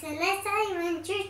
Celeste Elementary